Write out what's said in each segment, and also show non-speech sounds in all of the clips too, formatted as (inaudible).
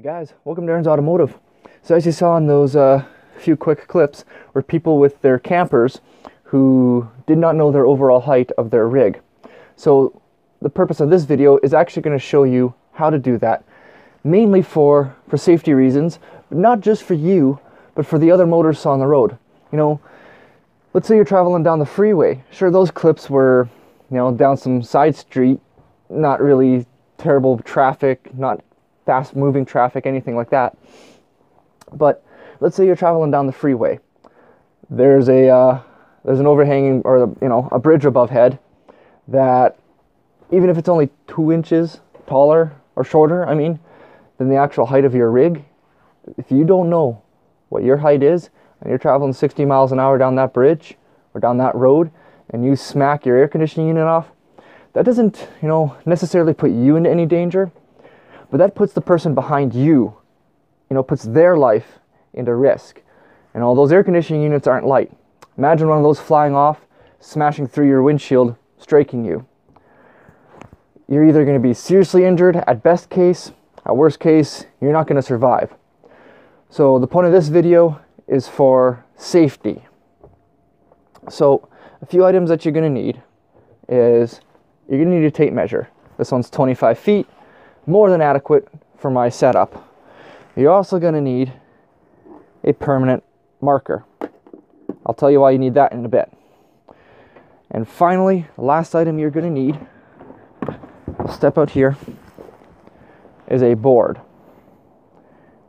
guys, welcome to Aaron's Automotive. So as you saw in those uh, few quick clips, were people with their campers who did not know their overall height of their rig. So the purpose of this video is actually going to show you how to do that, mainly for for safety reasons, but not just for you, but for the other motorists on the road. You know, let's say you're traveling down the freeway. Sure, those clips were, you know, down some side street, not really terrible traffic, not fast moving traffic, anything like that. But let's say you're traveling down the freeway. There's a uh, there's an overhanging or you know a bridge above head that even if it's only two inches taller or shorter, I mean, than the actual height of your rig, if you don't know what your height is and you're traveling 60 miles an hour down that bridge or down that road and you smack your air conditioning unit off, that doesn't, you know, necessarily put you into any danger, but that puts the person behind you, you know, puts their life into risk. And all those air conditioning units aren't light. Imagine one of those flying off, smashing through your windshield, striking you. You're either going to be seriously injured at best case, at worst case, you're not going to survive. So the point of this video is for safety. So a few items that you're going to need is you're going to need a tape measure. This one's 25 feet, more than adequate for my setup. You're also going to need a permanent marker. I'll tell you why you need that in a bit. And finally, last item you're going to need, I'll step out here, is a board.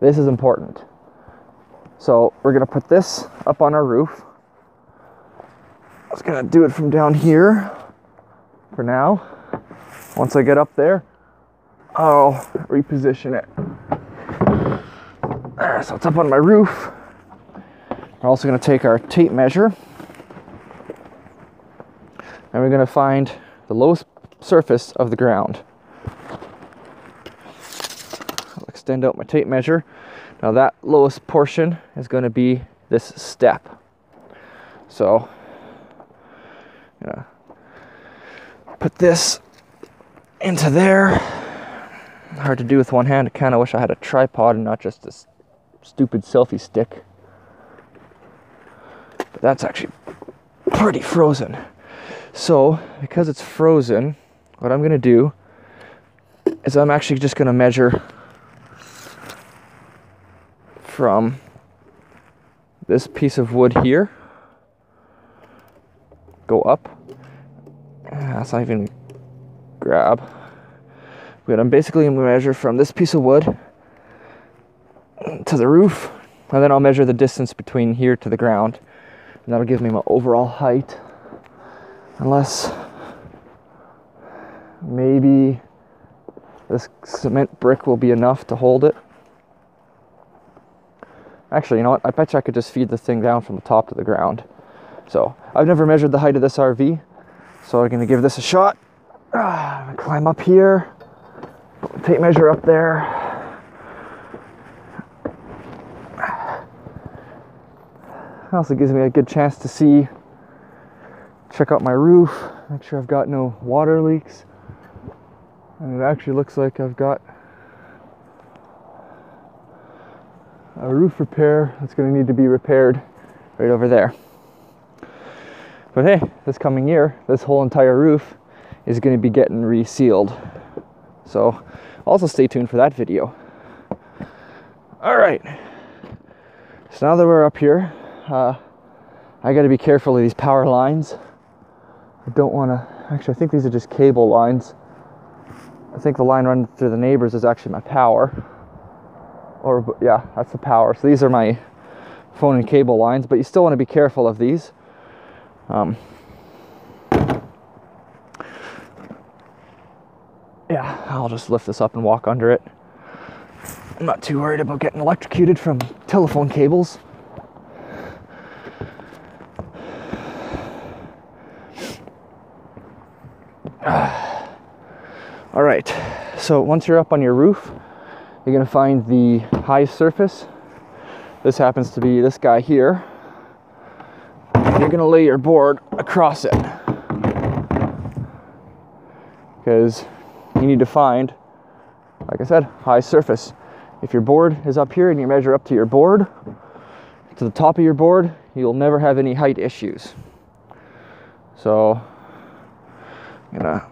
This is important. So we're going to put this up on our roof. I going to do it from down here for now. Once I get up there, I'll reposition it. So it's up on my roof. We're also going to take our tape measure and we're going to find the lowest surface of the ground. I'll extend out my tape measure. Now that lowest portion is going to be this step. So, you know, put this into there. Hard to do with one hand. I kind of wish I had a tripod and not just this stupid selfie stick. But that's actually pretty frozen. So, because it's frozen, what I'm going to do is I'm actually just going to measure from this piece of wood here, go up. That's not even grab. But I'm basically going to measure from this piece of wood to the roof, and then I'll measure the distance between here to the ground, and that'll give me my overall height. Unless maybe this cement brick will be enough to hold it. Actually, you know what? I bet you I could just feed the thing down from the top to the ground. So, I've never measured the height of this RV, so I'm gonna give this a shot. Ah, climb up here, tape measure up there. Also gives me a good chance to see, check out my roof, make sure I've got no water leaks. And it actually looks like I've got a roof repair that's going to need to be repaired right over there. But hey, this coming year, this whole entire roof is going to be getting resealed. So also stay tuned for that video. All right. So now that we're up here, uh, I got to be careful of these power lines. I don't want to, actually, I think these are just cable lines. I think the line running through the neighbors is actually my power. Or, yeah, that's the power. So these are my phone and cable lines, but you still want to be careful of these. Um, yeah, I'll just lift this up and walk under it. I'm not too worried about getting electrocuted from telephone cables. (sighs) All right, so once you're up on your roof, you're gonna find the high surface. This happens to be this guy here. You're gonna lay your board across it. Because you need to find, like I said, high surface. if your board is up here and you measure up to your board, to the top of your board, you'll never have any height issues. So I'm gonna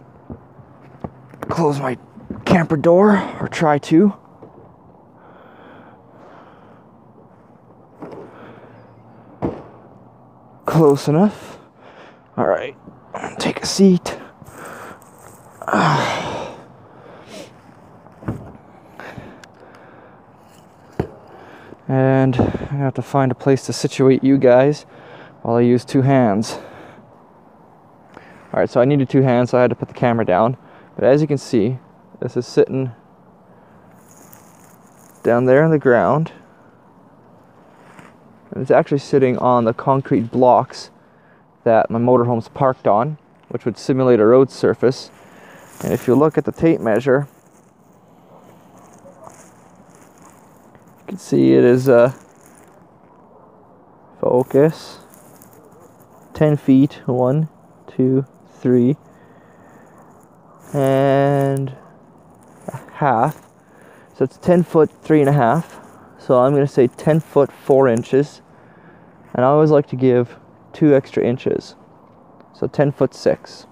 close my camper door or try to. Close enough. All right, take a seat. And I have to find a place to situate you guys while I use two hands. Alright, so I needed two hands, so I had to put the camera down. But as you can see, this is sitting down there on the ground. And it's actually sitting on the concrete blocks that my motorhome's parked on, which would simulate a road surface. And if you look at the tape measure, you can see it is uh, focus 10 feet, one, two, three, and a half. So it's 10 foot, three and a half. So I'm going to say 10 foot, four inches. And I always like to give two extra inches. So 10 foot six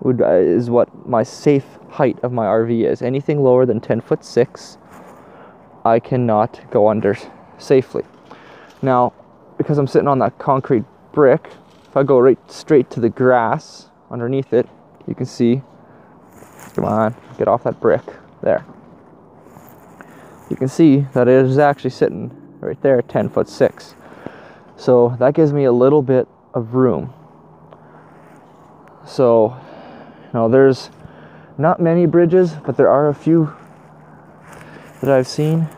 would, uh, is what my safe height of my RV is. Anything lower than 10 foot six, I cannot go under safely. Now, because I'm sitting on that concrete brick, if I go right straight to the grass underneath it, you can see, come on, get off that brick, there. You can see that it is actually sitting right there 10 foot 6. So that gives me a little bit of room. So, you know, there's not many bridges, but there are a few that I've seen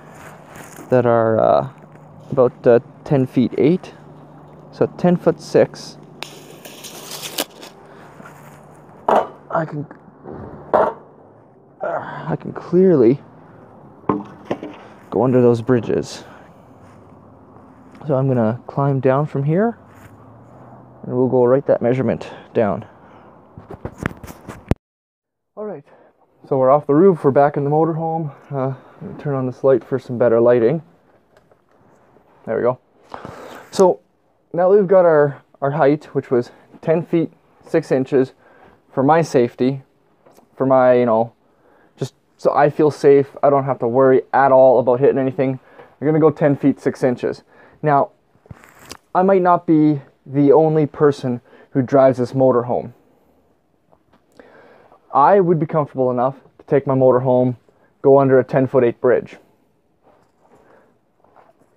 that are uh, about uh, 10 feet 8. So 10 foot 6 I can I can clearly go under those bridges. So I'm gonna climb down from here and we'll go write that measurement down. Alright, so we're off the roof, we're back in the motorhome. Uh, turn on this light for some better lighting. There we go. So now we've got our, our height, which was 10 feet 6 inches for my safety, for my, you know, just so I feel safe. I don't have to worry at all about hitting anything. I'm gonna go 10 feet 6 inches. Now, I might not be the only person who drives this motorhome. I would be comfortable enough to take my motorhome, go under a 10 foot 8 bridge.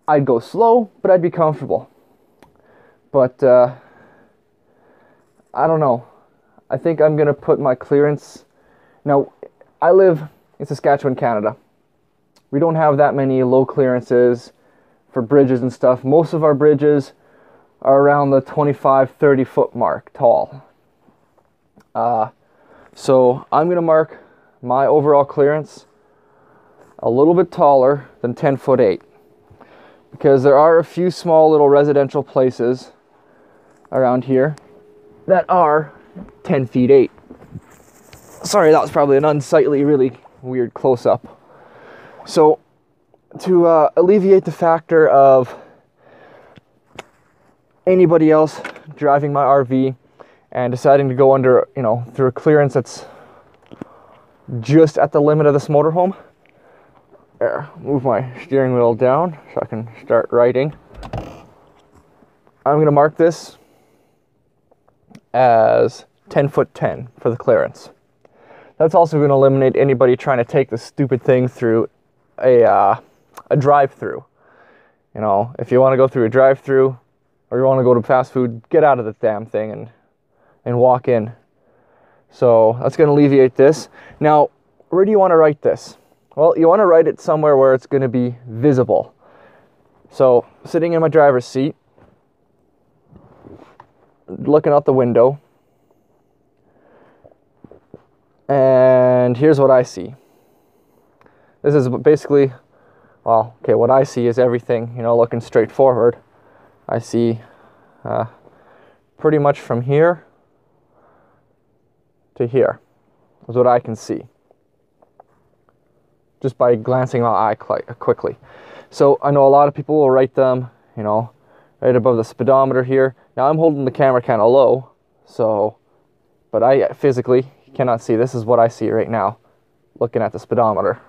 I'd go slow, but I'd be comfortable. But uh, I don't know. I think I'm gonna put my clearance. Now, I live in Saskatchewan, Canada. We don't have that many low clearances for bridges and stuff. Most of our bridges are around the 25, 30 foot mark tall. Uh, so I'm gonna mark my overall clearance a little bit taller than 10 foot 8 because there are a few small little residential places around here that are 10 feet 8. Sorry, that was probably an unsightly, really weird close up. So, to uh, alleviate the factor of anybody else driving my RV and deciding to go under, you know, through a clearance that's just at the limit of this motorhome, there, move my steering wheel down so I can start writing. I'm going to mark this as 10 foot 10 for the clearance. That's also going to eliminate anybody trying to take the stupid thing through a, uh, a drive through. You know, if you want to go through a drive through or you want to go to fast food, get out of the damn thing and, and walk in. So that's going to alleviate this. Now, where do you want to write this? Well, you want to write it somewhere where it's going to be visible. So, sitting in my driver's seat, looking out the window, and here's what I see. This is basically, well, okay, what I see is everything, you know, looking straight forward. I see uh, pretty much from here to here is what I can see. Just by glancing my eye quickly. So I know a lot of people will write them, you know, right above the speedometer here. Now I'm holding the camera kind of low, so, but I physically cannot see. This is what I see right now, looking at the speedometer.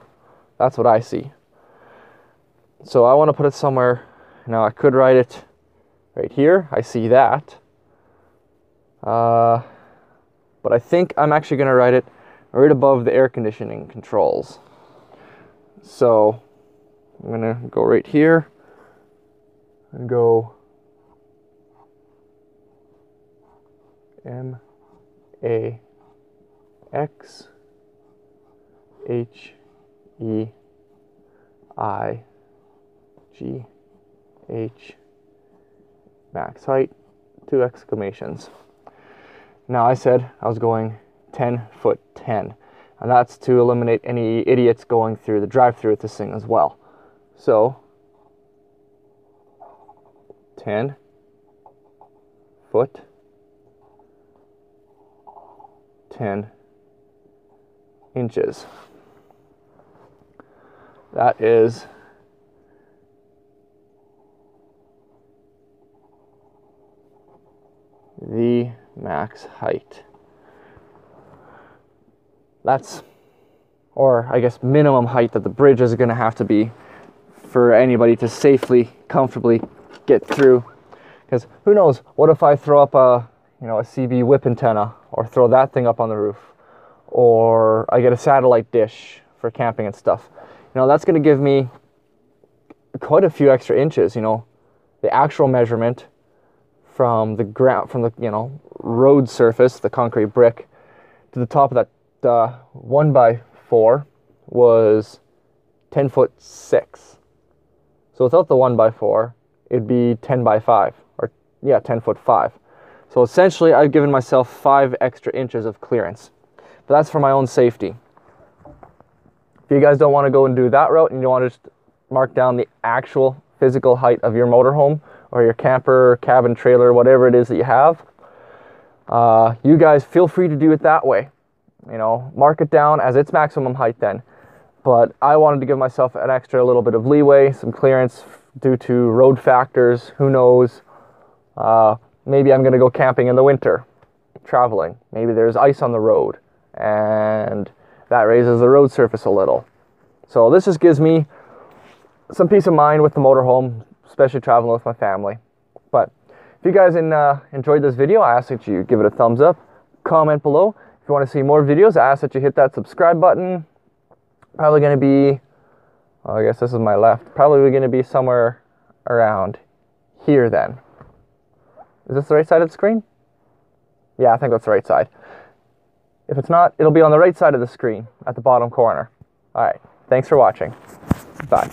That's what I see. So I want to put it somewhere. Now I could write it right here. I see that. Uh, but I think I'm actually going to write it right above the air conditioning controls. So I'm going to go right here and go M A X H E I G H max height, two exclamations. Now I said I was going 10 foot 10, and that's to eliminate any idiots going through the drive through with this thing as well. So 10 foot 10 inches. That is the max height. That's, or I guess minimum height that the bridge is going to have to be for anybody to safely, comfortably get through. Because who knows, what if I throw up a, you know, a CB whip antenna or throw that thing up on the roof or I get a satellite dish for camping and stuff. You know, that's going to give me quite a few extra inches, you know, the actual measurement from the ground, from the, you know, road surface, the concrete brick, to the top of that uh, one by four was 10 foot six. So without the one by four, it'd be 10 by five, or yeah, 10 foot five. So essentially, I've given myself five extra inches of clearance. But that's for my own safety. If you guys don't want to go and do that route and you want to just mark down the actual physical height of your motorhome or your camper, cabin, trailer, whatever it is that you have, uh, you guys feel free to do it that way. You know, mark it down as its maximum height then. But I wanted to give myself an extra little bit of leeway, some clearance due to road factors. Who knows? Uh, maybe I'm going to go camping in the winter, traveling. Maybe there's ice on the road, and that raises the road surface a little. So this just gives me some peace of mind with the motorhome, especially traveling with my family. But if you guys in, uh, enjoyed this video, I ask that you give it a thumbs up, comment below. If you want to see more videos, I ask that you hit that subscribe button. Probably going to be, well, I guess this is my left, probably going to be somewhere around here then. Is this the right side of the screen? Yeah, I think that's the right side. If it's not, it'll be on the right side of the screen at the bottom corner. All right, thanks for watching. Bye.